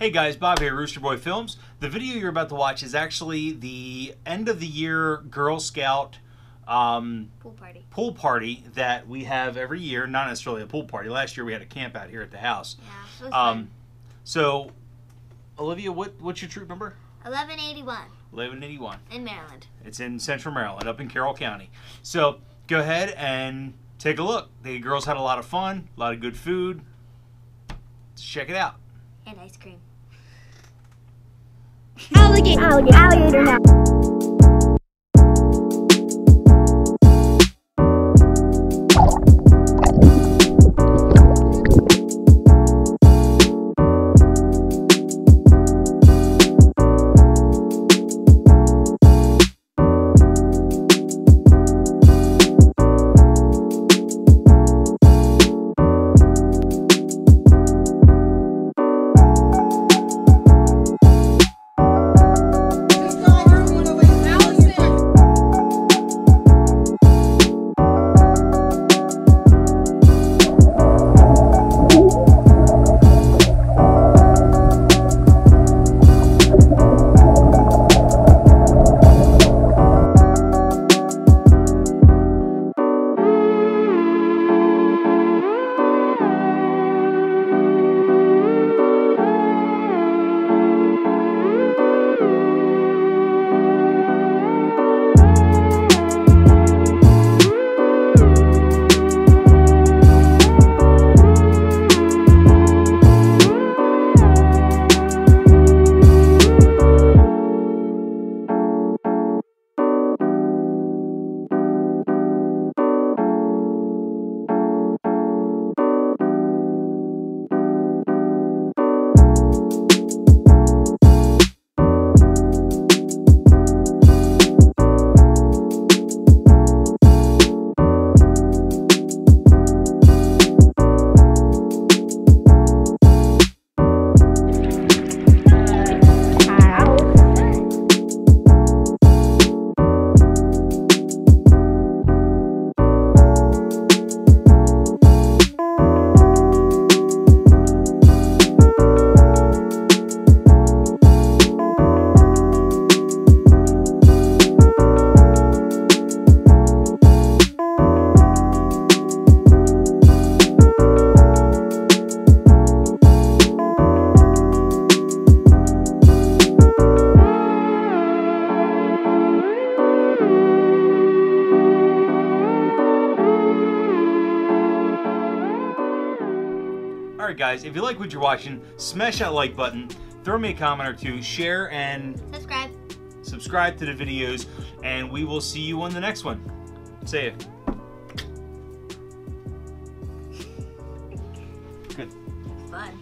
Hey guys, Bob here, Rooster Boy Films. The video you're about to watch is actually the end of the year Girl Scout um, Pool party. pool party that we have every year. Not necessarily a pool party. Last year we had a camp out here at the house. Yeah. Um, so, Olivia, what what's your troop number? 1181 1181. in Maryland. It's in Central Maryland, up in Carroll County. So go ahead and take a look. The girls had a lot of fun, a lot of good food. Let's check it out. And ice cream. Alligator. Alligator. Alligator now. guys. If you like what you're watching, smash that like button, throw me a comment or two, share and subscribe. Subscribe to the videos, and we will see you on the next one. See ya. Good. Fun.